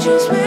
just